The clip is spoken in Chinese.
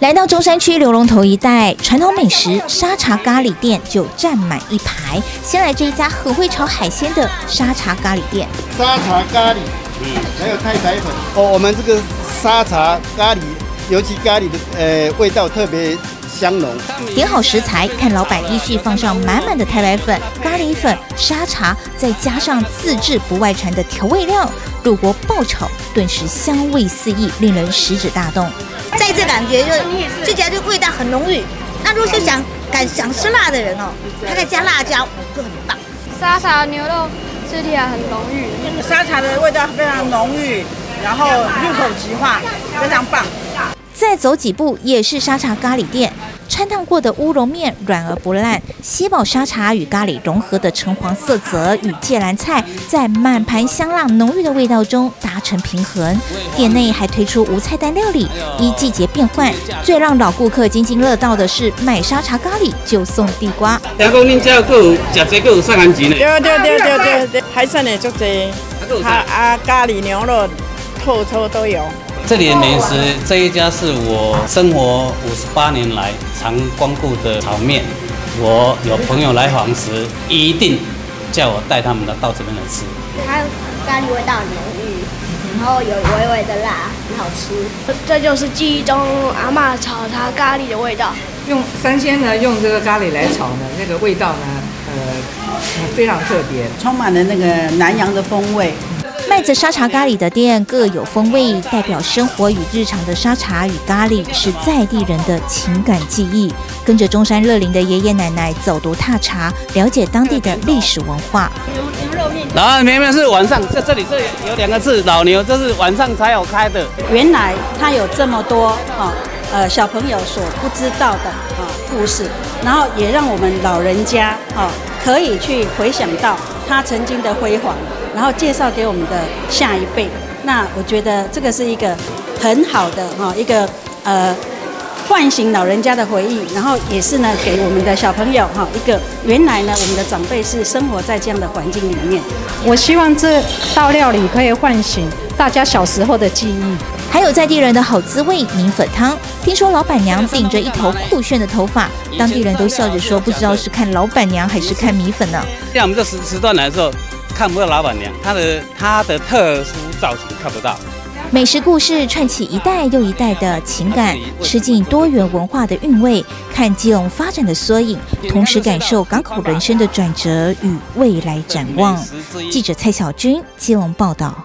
来到中山区刘龙头一带，传统美食沙茶咖喱店就站满一排。先来这一家很会炒海鲜的沙茶咖喱店。沙茶咖喱，嗯，还有太白粉。哦，我们这个沙茶咖喱，尤其咖喱的呃味道特别香浓。点好食材，看老板依序放上满满的太白粉、咖喱粉、沙茶，再加上自制不外传的调味料，入锅爆炒，顿时香味四溢，令人食指大动。在这感觉就这家就味道很浓郁。那如果是想敢想吃辣的人哦，他再加辣椒就很棒。沙茶牛肉吃起来很浓郁，沙茶的味道非常浓郁，然后入口即化，非常棒。再走几步也是沙茶咖喱店。穿烫过的乌龙面软而不烂，西宝沙茶与咖喱融合的橙黄色泽与芥蓝菜在满盘香辣浓郁的味道中达成平衡。店内还推出无菜单料理，依季节变换。最让老顾客津津乐道的是买沙茶咖喱就送地瓜。听讲恁这个有食这个有送番钱呢？对对对对对对，海产的足多，啊啊咖喱牛肉、透透都有。这里的美食，这一家是我生活五十八年来常光顾的炒面。我有朋友来访时，一定叫我带他们到这边来吃。它咖喱味道浓郁，然后有微微的辣，很好吃。这就是记忆中阿妈炒它咖喱的味道。用三鲜呢，用这个咖喱来炒呢，那个味道呢，呃，非常特别，充满了那个南洋的风味。卖着沙茶咖喱的店各有风味，代表生活与日常的沙茶与咖喱是在地人的情感记忆。跟着中山乐林的爷爷奶奶走读踏茶，了解当地的历史文化。牛牛肉面，老牛面是晚上，在这里这有两个字，老牛，这是晚上才有开的。原来它有这么多哈，呃，小朋友所不知道的啊故事，然后也让我们老人家啊可以去回想到他曾经的辉煌。然后介绍给我们的下一辈，那我觉得这个是一个很好的哈，一个呃唤醒老人家的回忆，然后也是呢给我们的小朋友哈一个原来呢我们的长辈是生活在这样的环境里面。我希望这道料理可以唤醒大家小时候的记忆，还有在地人的好滋味米粉汤。听说老板娘顶着一头酷炫的头发，当地人都笑着说不知道是看老板娘还是看米粉呢。像我们这时时段来的时候。看不到老板娘，她的她的特殊造型看不到。美食故事串起一代又一代的情感，吃尽多元文化的韵味，看基隆发展的缩影，同时感受港口人生的转折与未来展望。记者蔡小军基隆报道。